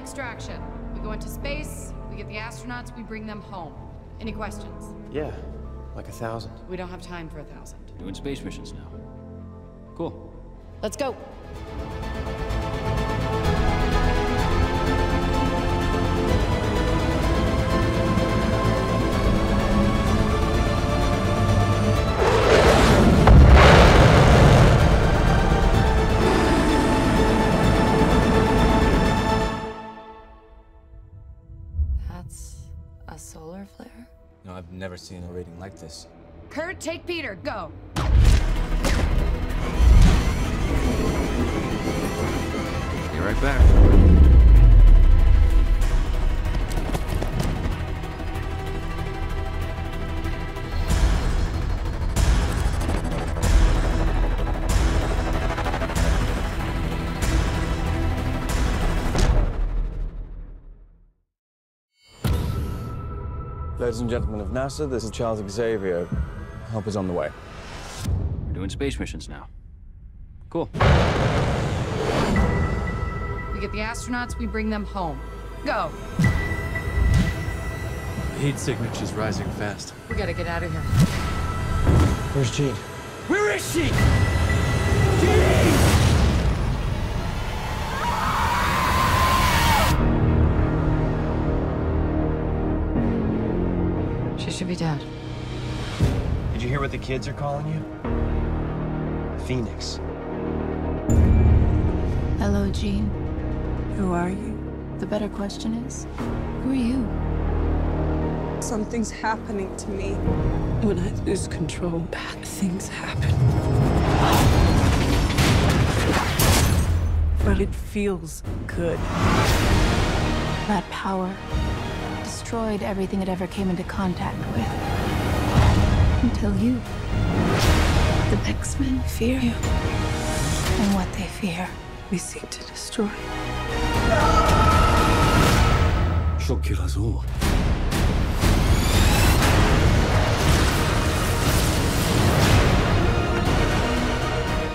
extraction. We go into space, we get the astronauts, we bring them home. Any questions? Yeah, like a thousand. We don't have time for a thousand. Doing space missions now. Cool. Let's go. That's a solar flare? No, I've never seen a rating like this. Kurt, take Peter, go. Be right back. Ladies and gentlemen of NASA, this is Charles Xavier. Help is on the way. We're doing space missions now. Cool. We get the astronauts, we bring them home. Go. Heat signature's rising fast. We gotta get out of here. Where's Jean? Where is she? She should be dead. Did you hear what the kids are calling you? Phoenix. Hello, Jean. Who are you? The better question is, who are you? Something's happening to me. When I lose control, bad things happen. But it feels good. That power destroyed everything it ever came into contact with. Until you. The X-Men fear you. And what they fear, We seek to destroy. She'll kill us all.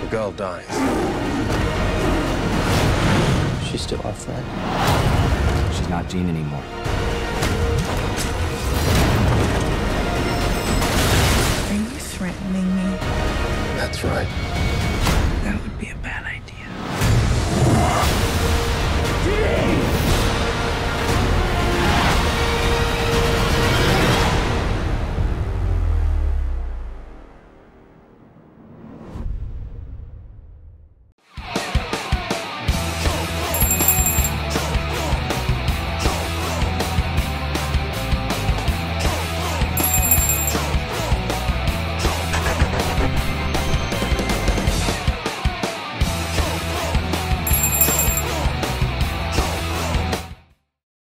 The girl dies. She's still our friend. She's not Jean anymore. Right.